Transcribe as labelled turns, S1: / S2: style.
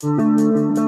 S1: Música